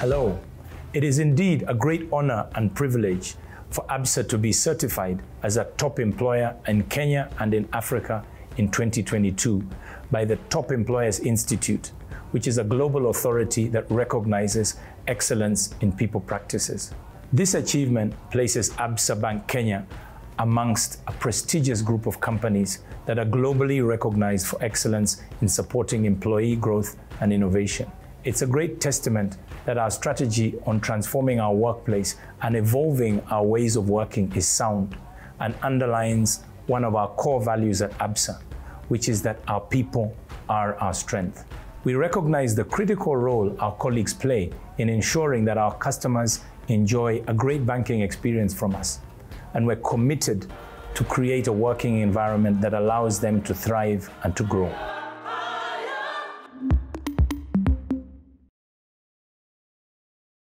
Hello. It is indeed a great honor and privilege for ABSA to be certified as a top employer in Kenya and in Africa in 2022 by the Top Employers Institute, which is a global authority that recognizes excellence in people practices. This achievement places ABSA Bank Kenya amongst a prestigious group of companies that are globally recognized for excellence in supporting employee growth and innovation. It's a great testament that our strategy on transforming our workplace and evolving our ways of working is sound and underlines one of our core values at ABSA, which is that our people are our strength. We recognize the critical role our colleagues play in ensuring that our customers enjoy a great banking experience from us and we're committed to create a working environment that allows them to thrive and to grow.